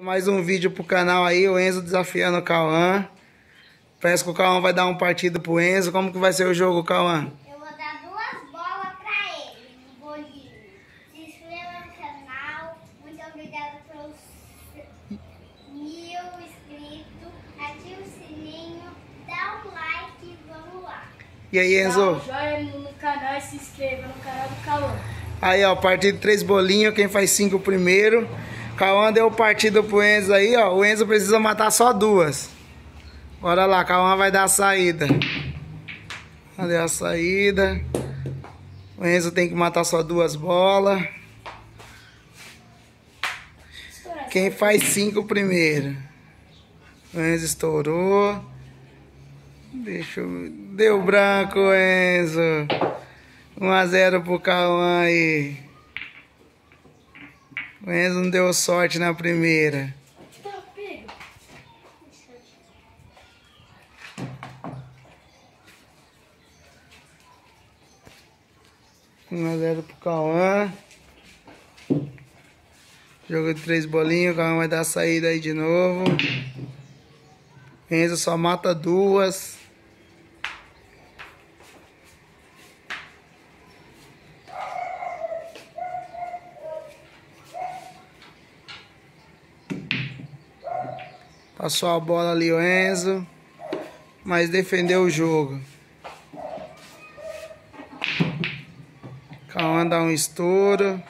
Mais um vídeo pro canal aí, o Enzo desafiando o Cauã. Parece que o Cauã vai dar um partido pro Enzo. Como que vai ser o jogo, Cauã? Eu vou dar duas bolas pra ele, um bolinho. Se inscreva no canal. Muito obrigada pelos mil inscritos. Ative o sininho, dá um like e vamos lá. E aí, Dá Enzo? um joinha no canal e se inscreva no canal do Cauã. Aí, ó, partido três bolinhos, quem faz cinco primeiro. Cauã deu partido pro Enzo aí, ó. O Enzo precisa matar só duas. Bora lá, Cauã vai dar a saída. Cadê a saída? O Enzo tem que matar só duas bolas. Quem faz cinco primeiro? O Enzo estourou. Deixa eu... Deu branco, Enzo. 1x0 pro Cauã aí. O Enzo não deu sorte na primeira. Tá, pega. 1x0 pro Cauã. Jogo de três bolinhas, o Cauã vai dar a saída aí de novo. Enzo só mata duas. Passou a bola ali o Enzo, mas defendeu o jogo. Cauã dá um estouro.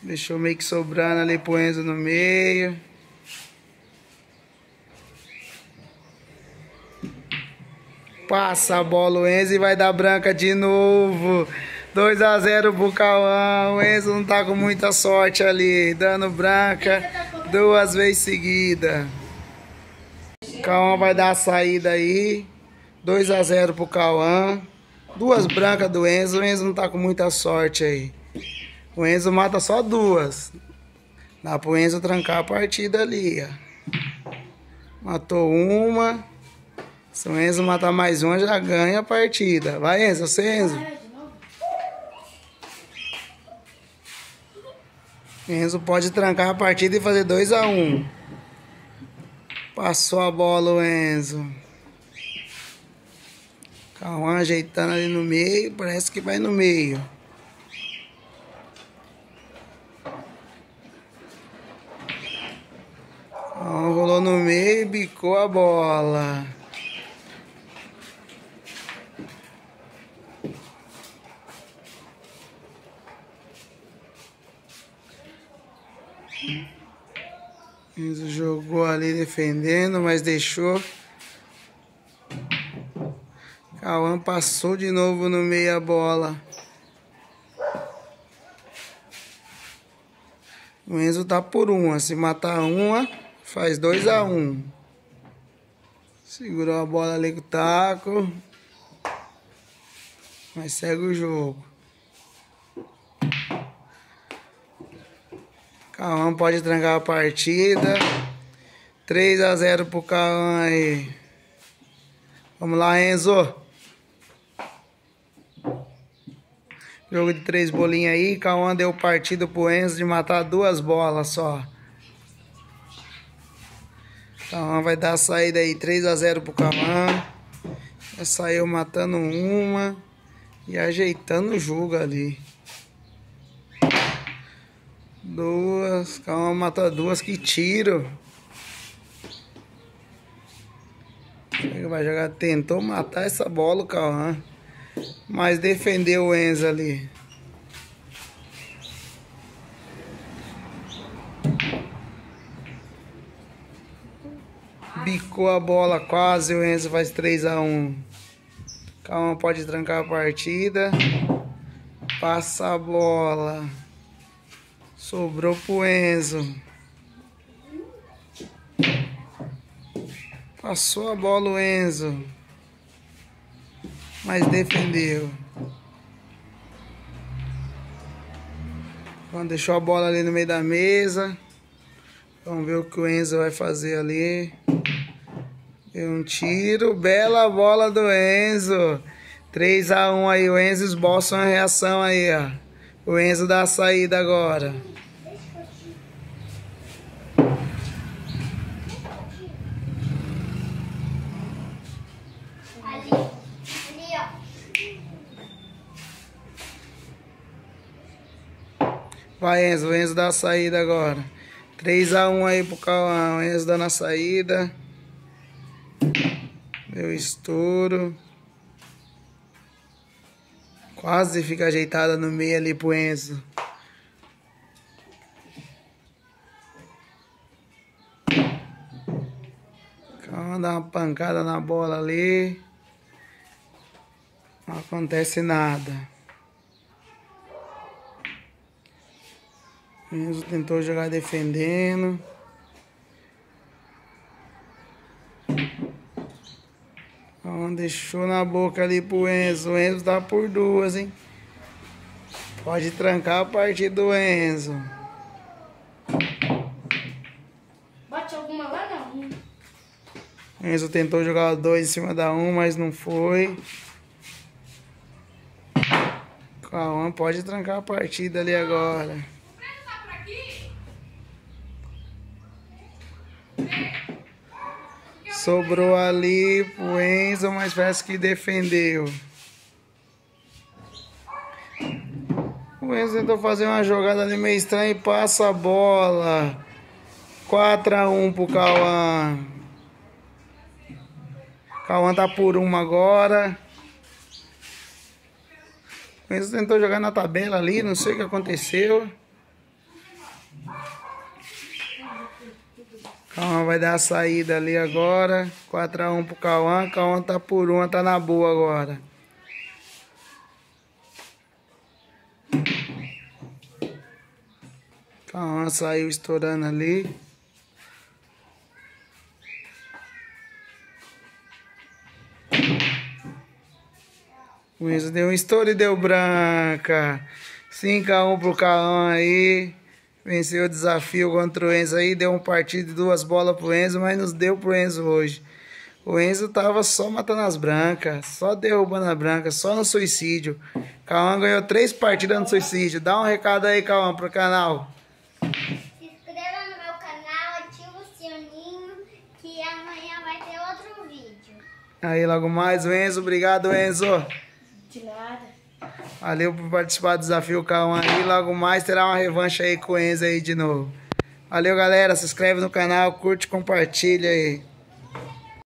Deixou meio que sobrando ali pro Enzo no meio. Passa a bola o Enzo e vai dar branca de novo. 2 a 0 pro Cauã. O Enzo não tá com muita sorte ali. Dando branca duas vezes seguida. Cauã vai dar a saída aí. 2 a 0 pro Cauã. Duas brancas do Enzo. O Enzo não tá com muita sorte aí. O Enzo mata só duas. Dá pro Enzo trancar a partida ali, ó. Matou uma. Se o Enzo matar mais uma, já ganha a partida. Vai, Enzo. Você, Enzo. Para de novo. Enzo pode trancar a partida e fazer 2 a 1 um. Passou a bola o Enzo. Cauã ajeitando ali no meio. Parece que vai no meio. Cauã rolou no meio e bicou a bola. Enzo jogou ali defendendo, mas deixou. Cauã passou de novo no meio a bola. O Enzo tá por uma. Se matar uma, faz 2 a 1 um. Segurou a bola ali com o taco. Mas segue o jogo. Cauã pode trancar a partida. 3 a 0 pro Cauã aí. Vamos lá, Enzo. Jogo de três bolinhas aí. Cauã deu partido pro Enzo de matar duas bolas só. Cauã vai dar a saída aí. 3 a 0 pro Cauã. Já saiu matando uma. E ajeitando o jogo ali. Duas. Calma, mata duas. Que tiro. Ele vai jogar. Tentou matar essa bola o Cauã. Mas defendeu o Enzo ali. Bicou a bola quase. O Enzo faz 3 a 1 Calma, pode trancar a partida. Passa a bola. Sobrou pro Enzo. Passou a bola o Enzo. Mas defendeu. Então, deixou a bola ali no meio da mesa. Vamos ver o que o Enzo vai fazer ali. Deu um tiro. Bela bola do Enzo. 3 a 1 aí. O Enzo esboça uma reação aí, ó. O Enzo dá a saída agora. Vai, Enzo. O Enzo dá a saída agora. 3x1 aí pro Cauã. O Enzo dando a saída. Meu estouro. Quase fica ajeitada no meio ali pro Enzo. Calma, dá uma pancada na bola ali. Não acontece nada. Enzo tentou jogar defendendo. Então, deixou na boca ali pro Enzo. O Enzo tá por duas, hein? Pode trancar a partida do Enzo. Bate alguma lá não. O Enzo tentou jogar dois em cima da um, mas não foi. Cauã pode trancar a partida ali agora. Sobrou ali pro Enzo, mas parece que defendeu. O Enzo tentou fazer uma jogada ali meio estranha e passa a bola. 4x1 pro Cauã. Cauã tá por uma agora. O Enzo tentou jogar na tabela ali, não sei o que aconteceu. Cauã vai dar a saída ali agora. 4x1 pro Cauã. Cauã tá por uma, tá na boa agora. Cauã saiu estourando ali. O Enzo deu um estouro e deu branca. 5x1 pro Cauã aí. Venceu o desafio contra o Enzo aí, deu um partido de duas bolas pro Enzo, mas nos deu pro Enzo hoje. O Enzo tava só matando as brancas, só derrubando a branca, só no suicídio. Cauã ganhou três partidas no suicídio. Dá um recado aí, Cauã, pro canal. Se inscreva no meu canal, ativa o sininho, que amanhã vai ter outro vídeo. Aí, logo mais, o Enzo. Obrigado, Enzo. De nada. Valeu por participar do desafio Cauã aí. Logo mais terá uma revanche aí com o Enzo aí de novo. Valeu, galera. Se inscreve no canal, curte, compartilha aí.